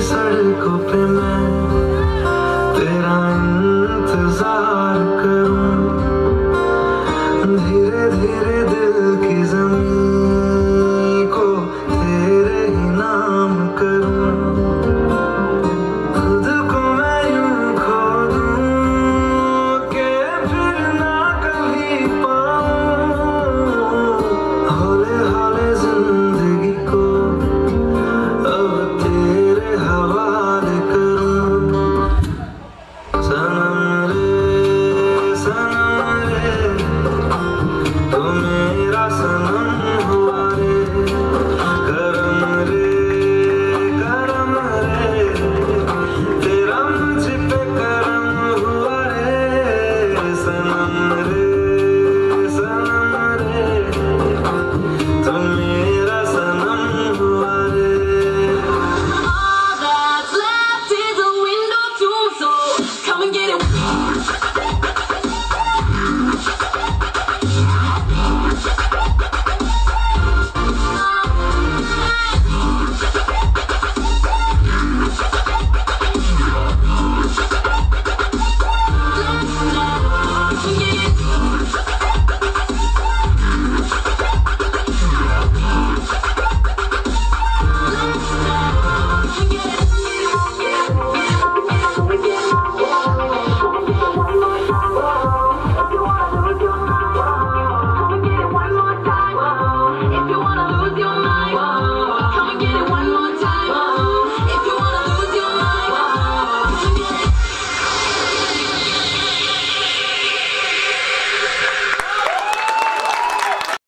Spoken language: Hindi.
सड़कों पे मैं तेरा इंतज़ार करूँ। धीरे धीरे दिल की ज़मीन को तेरे ही नाम Land sie